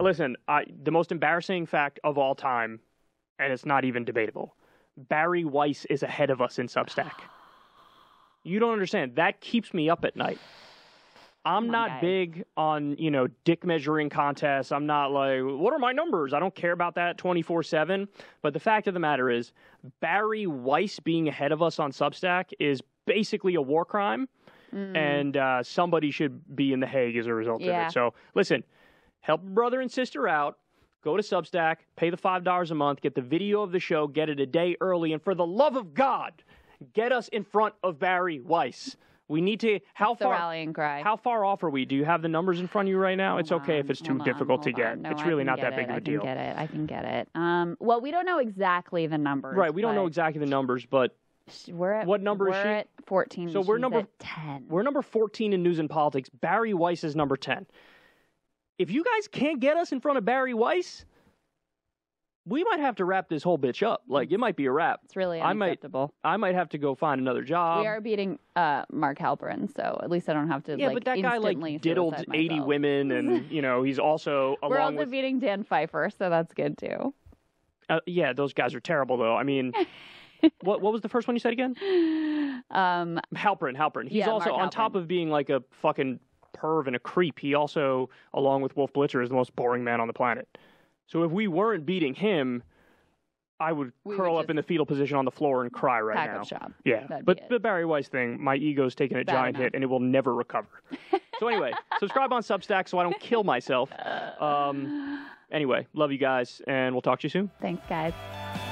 Listen, I, the most embarrassing fact of all time, and it's not even debatable. Bari Weiss is ahead of us in Substack. You don't understand. That keeps me up at night. I'm not big on, you know, dick measuring contests. I'm not like, what are my numbers? I don't care about that 24 7. But the fact of the matter is, Bari Weiss being ahead of us on Substack is basically a war crime. Mm. And uh, somebody should be in The Hague as a result of it. So listen, help a brother and sister out. Go to Substack, pay the $5 a month, get the video of the show, get it a day early. And for the love of God, get us in front of Bari Weiss. We need to. How far? rallying cry. How far off are we? Do you have the numbers in front of you right now? it's Hold okay on, if it's too on, difficult to get. No, it's really not that big of a deal. can get it. I can get it. Um, well, we don't know exactly the numbers. Right, we don't know exactly the numbers, but We're at What number is we're she? at 14. So we're number- 10. we're number 14 in news and politics. Bari Weiss is number 10. If you guys can't get us in front of Bari Weiss, we might have to wrap this whole bitch up. Like, it might be a wrap. It's really I might- unacceptable. I might have to go find another job. we are beating uh, Mark Halperin, so at least I don't have to. yeah, like, but that guy like diddled 80 myself. women, and you know he's also We're along also with beating Dan Pfeiffer, so that's good too. uh, yeah, those guys are terrible though. I mean, what what was the first one you said again? Um, Halperin, Halperin. He's Yeah, also on top of being like a fucking perv and a creep. He also, along with Wolf Blitzer, is the most boring man on the planet. So if we weren't beating him, I would We curl would up in the fetal position on the floor and cry right pack now. up shop. Yeah, That'd but the Bari Weiss thing, my ego's taken a Bad giant enough. hit, and it will never recover. so anyway, subscribe on Substack so I don't kill myself. Um, anyway, love you guys, and we'll talk to you soon. Thanks, guys.